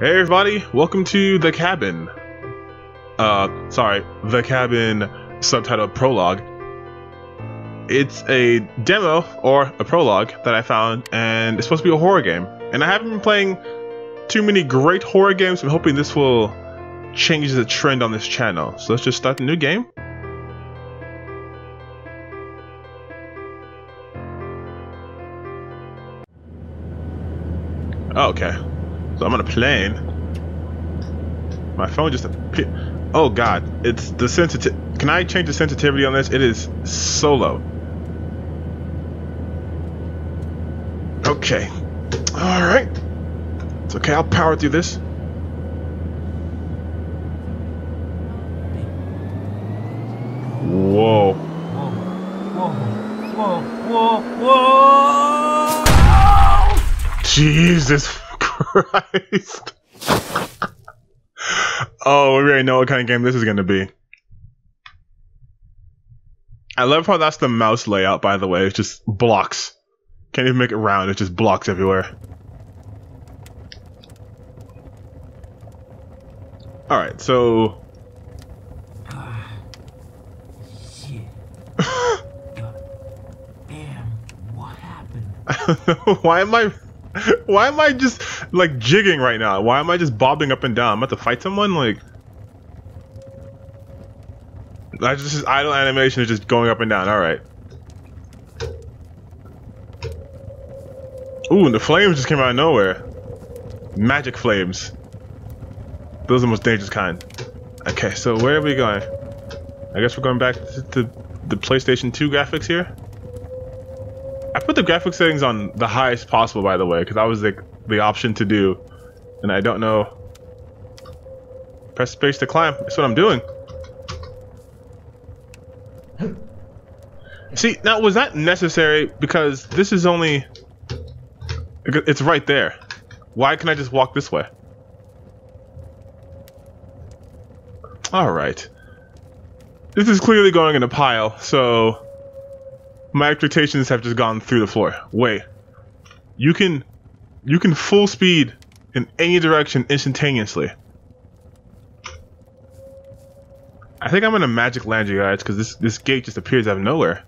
Hey everybody, welcome to The Cabin. Uh, sorry, The Cabin subtitle Prologue. It's a demo, or a prologue, that I found, and it's supposed to be a horror game. And I haven't been playing too many great horror games, I'm hoping this will change the trend on this channel. So let's just start the new game. Oh, okay. So I'm on a plane. My phone just appeared. Oh god, it's the sensitive. Can I change the sensitivity on this? It is so low. Okay. Alright. It's okay, I'll power through this. Whoa. Whoa, whoa, whoa, whoa, whoa! Jesus Christ. oh, we already know what kind of game this is going to be. I love how that's the mouse layout, by the way. It's just blocks. Can't even make it round, it's just blocks everywhere. Alright, so. Shit. God damn, what happened? why am I. Why am I just, like, jigging right now? Why am I just bobbing up and down? I'm about to fight someone? Like. I just, idle animation is just going up and down. Alright. Ooh, and the flames just came out of nowhere. Magic flames. Those are the most dangerous kind. Okay, so where are we going? I guess we're going back to, the PlayStation 2 graphics here. I put the graphics settings on the highest possible, by the way, because I was the, the option to do. And I don't know. Press space to climb. That's what I'm doing. See, now was that necessary? Because this is only... It's right there. Why can I just walk this way? Alright. This is clearly going in a pile, so... My expectations have just gone through the floor. Wait. You can... You can full speed in any direction instantaneously. I think I'm in a magic land, you guys, because this, this gate just appears out of nowhere.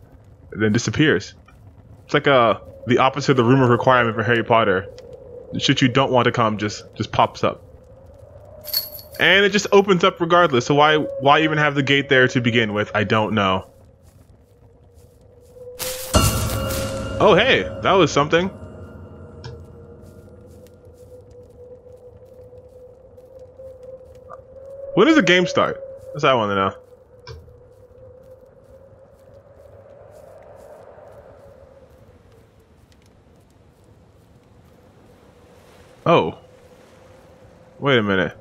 Then disappears. It's like uh the opposite of the room of requirement for Harry Potter. The shit you don't want to come just just pops up. And it just opens up regardless. So why why even have the gate there to begin with? I don't know. Oh hey, that was something. When does the game start? That's what I want to know. Oh. Wait a minute.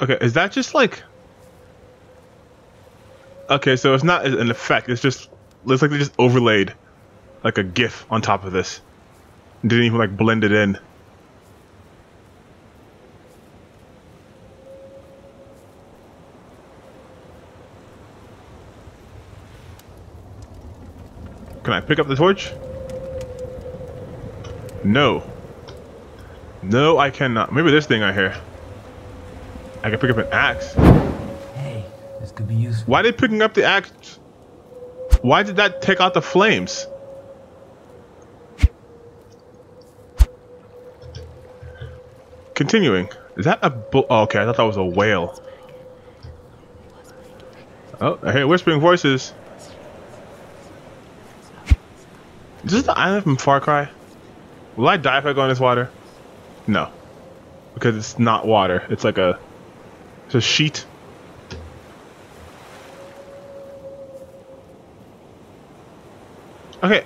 Okay, is that just like... Okay, so it's not an effect, it's just... Looks like they just overlaid like a GIF on top of this. Didn't even like blend it in. Can I pick up the torch? No. No, I cannot. Maybe this thing right here. I can pick up an axe. Hey, this could be useful. Why did picking up the axe? Why did that take out the flames? Continuing. Is that a bull? Oh, okay, I thought that was a whale. Oh, I hear whispering voices. Is this the island from Far Cry? Will I die if I go in this water? No. Because it's not water. It's like a... It's a sheet. Okay.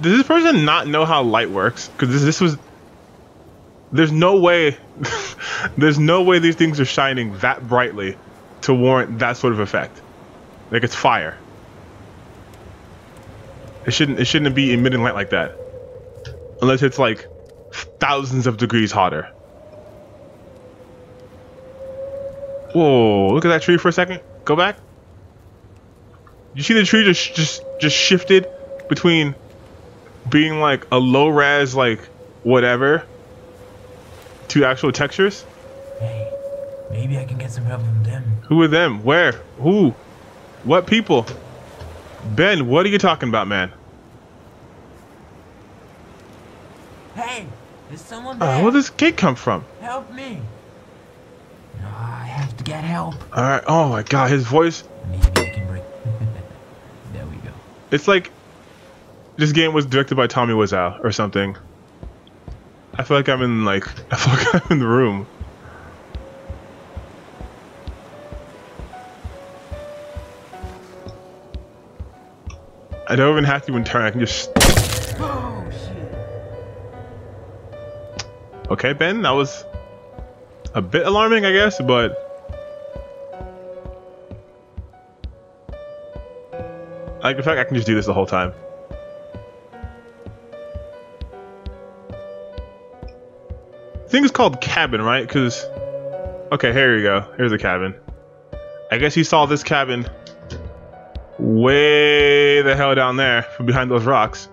Does this person not know how light works? Because this, this was... There's no way... there's no way these things are shining that brightly to warrant that sort of effect. Like it's fire. It shouldn't it shouldn't be emitting light like that. Unless it's like thousands of degrees hotter. Whoa, look at that tree for a second. Go back. You see the tree just just just shifted between being like a low res like whatever to actual textures? Hey, maybe I can get some help from them. Who are them? Where? Who? What people? Ben, what are you talking about, man? There's someone Uh, where does this gate come from? Help me. I have to get help. Alright, oh my god, his voice. Maybe I can break. there we go. It's like this game was directed by Tommy Wiseau or something. I feel like I'm in like I feel like I'm in the room. I don't even have to even turn. I can just. Okay, Ben, that was a bit alarming, I guess, but. Like, in fact, I can just do this the whole time. I think it's called cabin, right? Because. Okay, here we go. Here's a cabin. I guess he saw this cabin way the hell down there from behind those rocks.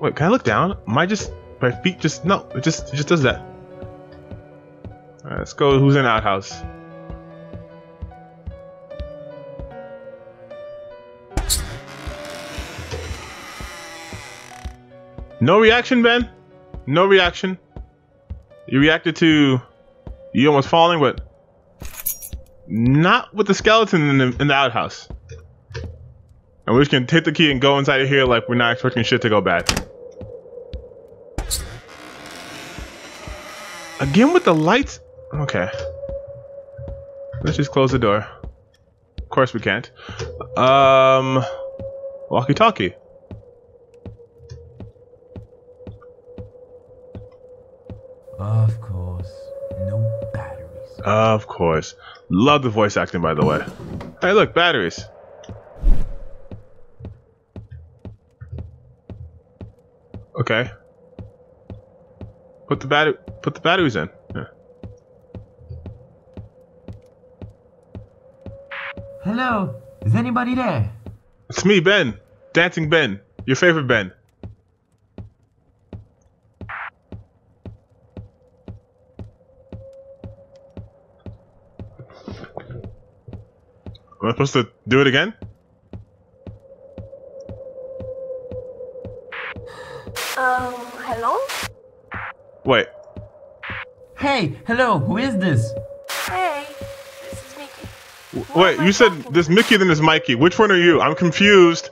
Wait, can I look down? Am I just my feet just no? It just it just does that. Let's go. Who's in outhouse? No reaction, Ben. No reaction. You reacted to you almost falling, but not with the skeleton in the, in the outhouse. And we're just gonna take the key and go inside of here like we're not expecting shit to go bad. Again with the lights? Okay. Let's just close the door. Of course we can't. Um, walkie-talkie. Of course. No batteries. Of course. Love the voice acting, by the way. Hey, look, batteries. Okay. Put the battery. Put the batteries in. Yeah. Hello. Is anybody there? It's me, Ben. Dancing Ben. Your favorite Ben. Am I supposed to do it again? Um, hello? Wait. Hey, hello. Who is this? Hey, this is Mickey. W- Wait, you said this Mickey, then this Mikey. Which one are you? I'm confused.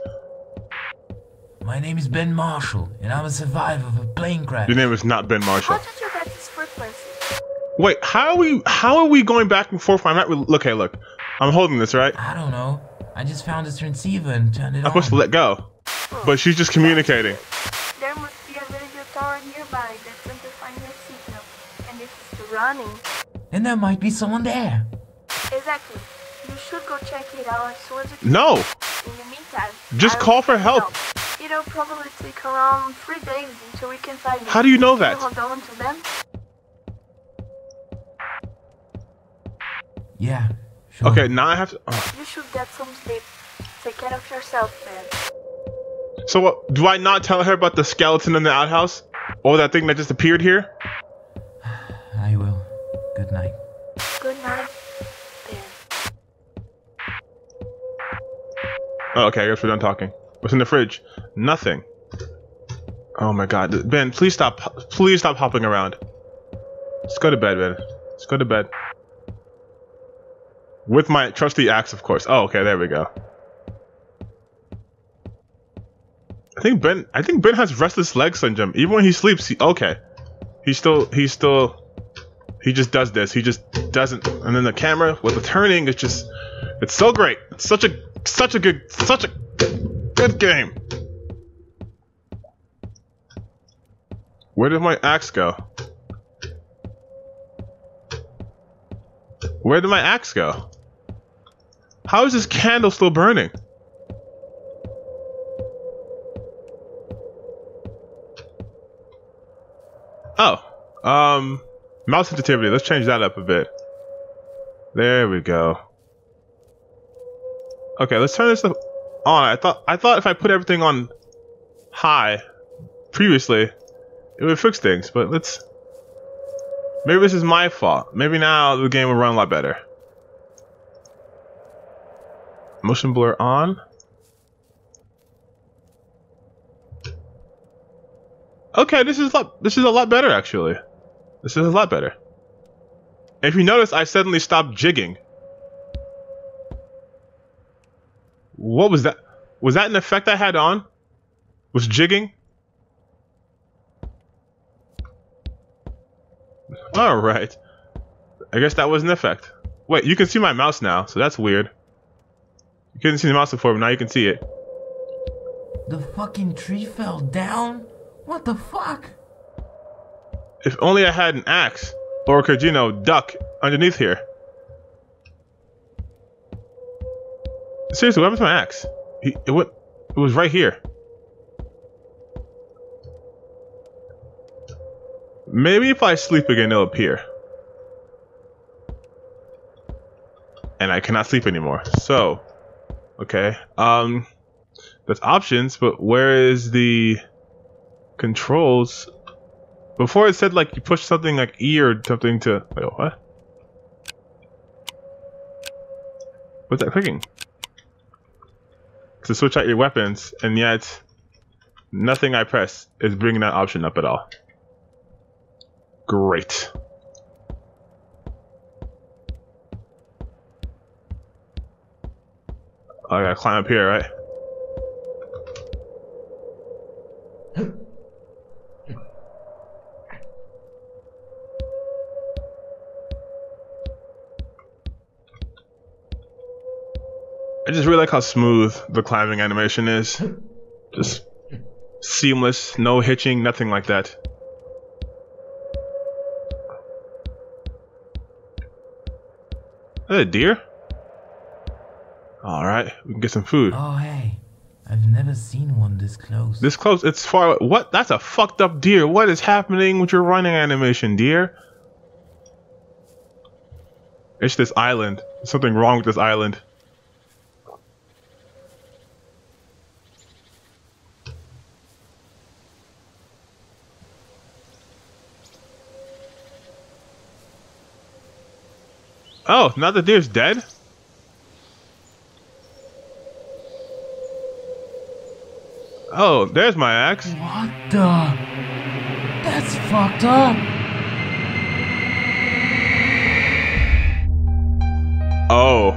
My name is Ben Marshall, and I'm a survivor of a plane crash. Your name is not Ben Marshall. How did you get this frequency? Wait, how are we? How are we going back and forth? I'm not. Re- look, hey, look. I'm holding this, right? I don't know. I just found this transceiver and turned it I'm on. supposed to let go, but she's just communicating. Running, And there might be someone there. exactly. You should go check it out as soon as you can. No, In the meantime, Just I will call for need help. It'll probably take around three days until we can find you. How do you know Can that? hold on to them? Yeah, sure. Okay, now I have to. oh. You should get some sleep. Take care of yourself, man. So what? Do I not tell her about the skeleton in the outhouse, or that thing that just appeared here? I will. Good night. Good night, Ben. Oh, okay, I guess we're done talking. What's in the fridge? Nothing. Oh my god, Ben, please stop. Please stop hopping around. Let's go to bed, Ben. Let's go to bed. With my trusty axe, of course. Oh, okay, there we go. I think Ben. I think Ben has restless leg syndrome. Even when he sleeps, he, okay, he still. He's still. He just does this. He just doesn't. And then the camera with the turning, it's just. It's so great. It's such a such a good such a good game. Where did my axe go? Where did my axe go? How is this candle still burning? Oh, um, mouse sensitivity. Let's change that up a bit. There we go. Okay, let's turn this on. I thought I thought if I put everything on high previously, it would fix things. But let's Maybe this is my fault. Maybe now the game will run a lot better. Motion blur on. Okay, this is a lot, this is a lot better actually. This is a lot better. If you notice, I suddenly stopped jigging. What was that? Was that an effect I had on? Was jigging? Alright. I guess that was an effect. Wait, you can see my mouse now, so that's weird. You couldn't see the mouse before, but now you can see it. The fucking tree fell down? What the fuck? If only I had an axe. Or could, you know, duck underneath here. Seriously, what happened to my axe? He, it, went, it was right here. Maybe if I sleep again, it'll appear. And I cannot sleep anymore. So, okay. Um, that's options, but where is the controls? Before it said like you push something like E or something to. Wait, what? What's that clicking? To switch out your weapons, and yet nothing I press is bringing that option up at all. Great. I gotta climb up here, right? How smooth the climbing animation is. Just seamless, no hitching, nothing like that. Is a deer? Alright, we can get some food. Oh, hey. I've never seen one this close. This close, it's far. What? That's a fucked up deer. What is happening with your running animation, deer? It's this island. There's something wrong with this island. Oh, now the deer's dead? Oh, there's my axe. What the? That's fucked up. Oh.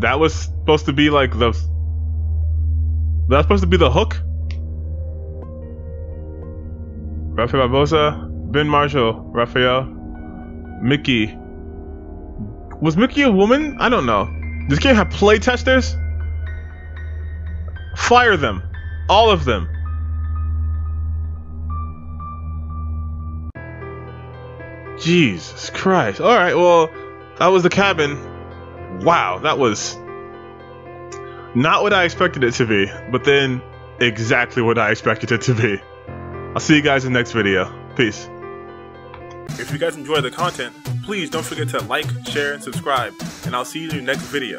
That was supposed to be like the. That's supposed to be the hook? Rafael Barbosa, Ben Marshall, Raphael, Mickey. Was Mickey a woman? I don't know. This game have playtesters? Fire them. All of them. Jesus Christ. Alright, well, that was the cabin. Wow, that was not what I expected it to be, but then exactly what I expected it to be. I'll see you guys in the next video. Peace. If you guys enjoy the content, please don't forget to like, share, and subscribe, and I'll see you in the next video.